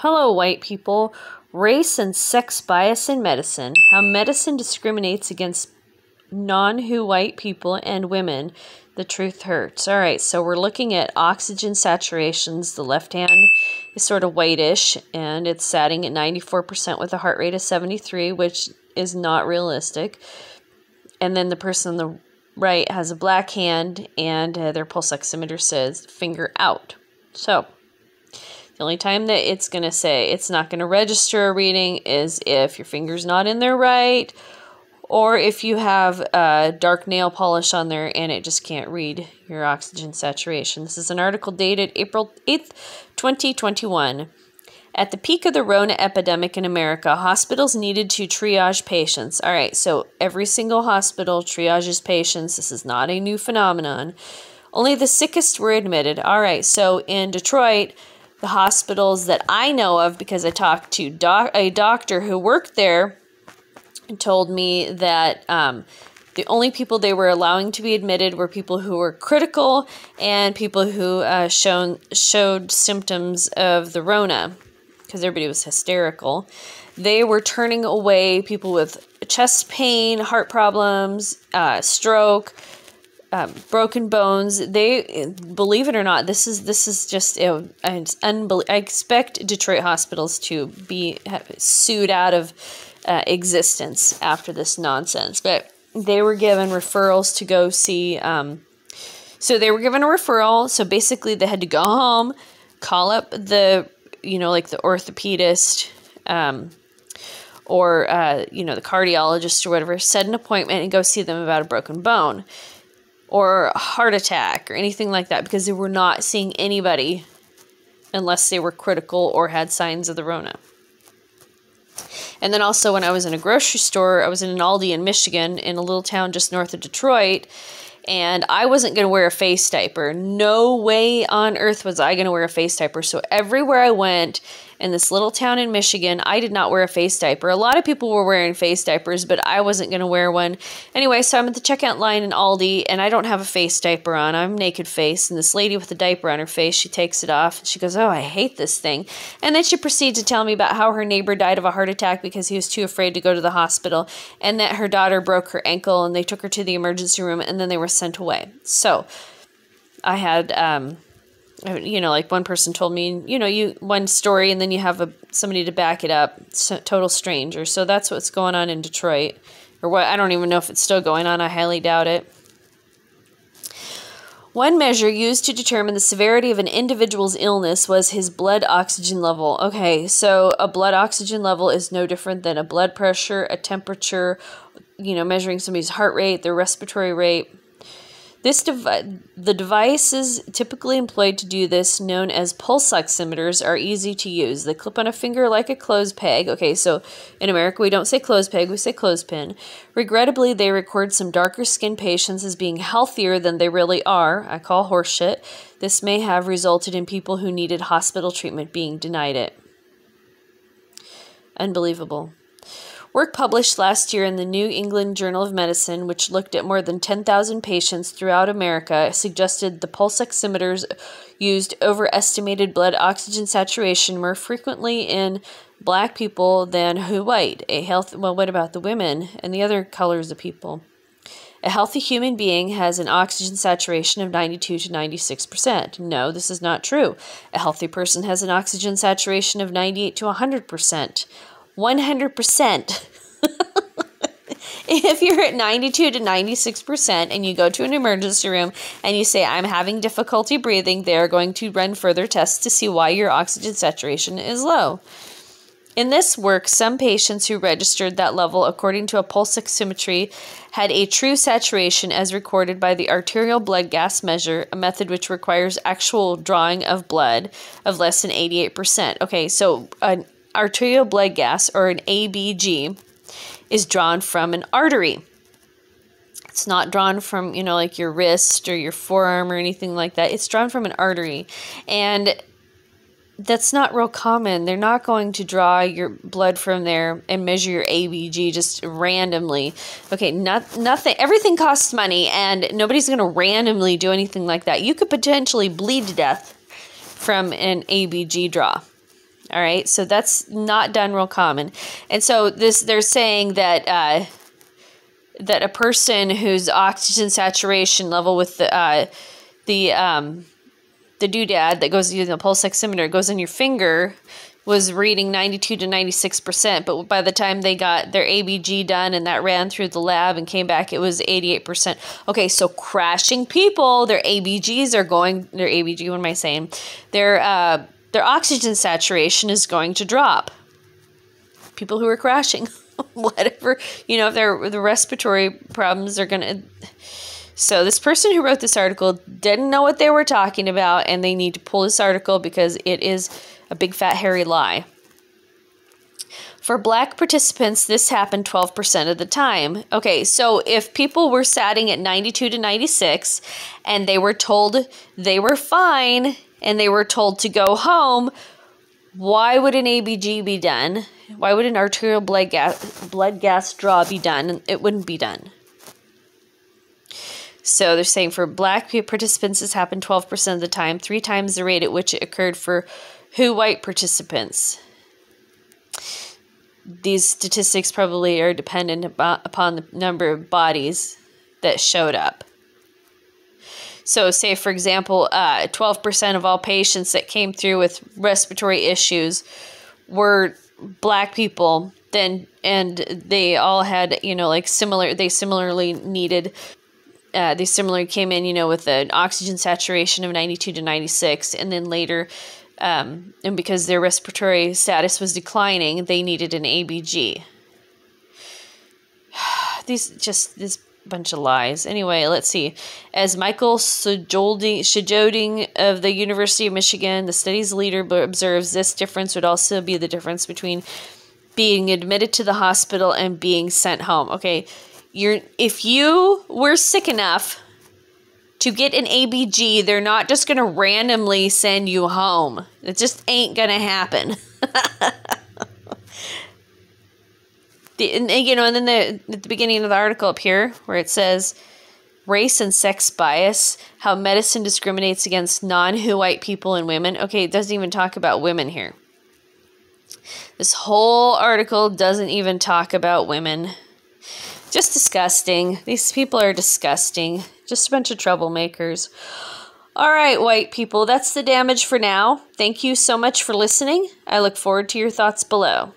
Hello, white people. Race and sex bias in medicine. How medicine discriminates against non who white people and women. The truth hurts. All right, so we're looking at oxygen saturations. The left hand is sort of whitish and it's setting at 94% with a heart rate of 73, which is not realistic. And then the person on the right has a black hand and uh, their pulse oximeter says finger out. So, the only time that it's going to say it's not going to register a reading is if your finger's not in there right, or if you have uh, dark nail polish on there and it just can't read your oxygen saturation. This is an article dated April 8th, 2021. At the peak of the Rona epidemic in America, hospitals needed to triage patients. All right, so every single hospital triages patients. This is not a new phenomenon. Only the sickest were admitted. All right, so in Detroit, the hospitals that I know of because I talked to doc- a doctor who worked there and told me that um, the only people they were allowing to be admitted were people who were critical and people who uh, shown showed symptoms of the Rona because everybody was hysterical. They were turning away people with chest pain, heart problems, uh, stroke, um, broken bones. They believe it or not, this is this is just an unbel- I expect Detroit hospitals to be sued out of uh, existence after this nonsense, but they were given referrals to go see. Um, so they were given a referral. So basically, they had to go home, call up the you know like the orthopedist. Um, or uh, you know the cardiologist or whatever set an appointment and go see them about a broken bone or heart attack or anything like that because they were not seeing anybody unless they were critical or had signs of the Rona. And then also, when I was in a grocery store, I was in an Aldi in Michigan in a little town just north of Detroit, and I wasn't going to wear a face diaper. No way on earth was I going to wear a face diaper. So everywhere I went, in this little town in Michigan. I did not wear a face diaper. A lot of people were wearing face diapers, but I wasn't going to wear one. Anyway, so I'm at the checkout line in Aldi and I don't have a face diaper on. I'm naked face. And this lady with a diaper on her face, she takes it off and she goes, Oh, I hate this thing. And then she proceeds to tell me about how her neighbor died of a heart attack because he was too afraid to go to the hospital and that her daughter broke her ankle and they took her to the emergency room and then they were sent away. So I had, um, you know, like one person told me, you know, you one story and then you have a somebody to back it up, so, total stranger. So that's what's going on in Detroit, or what I don't even know if it's still going on. I highly doubt it. One measure used to determine the severity of an individual's illness was his blood oxygen level. Okay, so a blood oxygen level is no different than a blood pressure, a temperature, you know, measuring somebody's heart rate, their respiratory rate. This devi- the devices typically employed to do this, known as pulse oximeters, are easy to use. They clip on a finger like a clothes peg. Okay, so in America we don't say clothes peg, we say clothespin. Regrettably, they record some darker skinned patients as being healthier than they really are. I call horseshit. This may have resulted in people who needed hospital treatment being denied it. Unbelievable. Work published last year in the New England Journal of Medicine, which looked at more than 10,000 patients throughout America, suggested the pulse oximeters used overestimated blood oxygen saturation more frequently in black people than who white. A health well, what about the women and the other colors of people? A healthy human being has an oxygen saturation of 92 to 96%. No, this is not true. A healthy person has an oxygen saturation of 98 to 100%. 100%. if you're at 92 to 96% and you go to an emergency room and you say, I'm having difficulty breathing, they're going to run further tests to see why your oxygen saturation is low. In this work, some patients who registered that level according to a pulse oximetry had a true saturation as recorded by the arterial blood gas measure, a method which requires actual drawing of blood of less than 88%. Okay, so an arterial blood gas, or an ABG, is drawn from an artery. It's not drawn from, you know, like your wrist or your forearm or anything like that. It's drawn from an artery. And that's not real common. They're not going to draw your blood from there and measure your ABG just randomly. Okay, not, nothing. Everything costs money, and nobody's going to randomly do anything like that. You could potentially bleed to death from an ABG draw. All right, so that's not done real common, and so this they're saying that uh, that a person whose oxygen saturation level with the uh, the um, the doodad that goes using the pulse oximeter goes in your finger was reading 92 to 96%, but by the time they got their ABG done and that ran through the lab and came back, it was 88%. Okay, so crashing people, their ABGs are going, their ABG, what am I saying? Their, uh, their oxygen saturation is going to drop. People who are crashing, whatever, you know, if they're, the respiratory problems are going to. So, this person who wrote this article didn't know what they were talking about, and they need to pull this article because it is a big fat hairy lie. For black participants, this happened 12% of the time. Okay, so if people were sitting at 92 to 96 and they were told they were fine and they were told to go home, why would an ABG be done? Why would an arterial blood gas, blood gas draw be done? And it wouldn't be done. So they're saying for black participants, this happened 12% of the time, three times the rate at which it occurred for who white participants. These statistics probably are dependent upon the number of bodies that showed up. So, say for example, uh, 12% of all patients that came through with respiratory issues were black people, then and they all had you know like similar they similarly needed uh, they similarly came in, you know, with an oxygen saturation of 92 to 96, and then later um, and because their respiratory status was declining, they needed an ABG. These just this bunch of lies. Anyway, let's see. As Michael Sjoding of the University of Michigan, the study's leader, observes, this difference would also be the difference between being admitted to the hospital and being sent home. Okay, you're if you were sick enough to get an ABG, they're not just going to randomly send you home. It just ain't going to happen. the, and, you know, and then the, at the beginning of the article up here where it says race and sex bias, how medicine discriminates against non-who white people and women. Okay, it doesn't even talk about women here. This whole article doesn't even talk about women. Just disgusting. These people are disgusting. Just a bunch of troublemakers. All right, white people, that's the damage for now. Thank you so much for listening. I look forward to your thoughts below.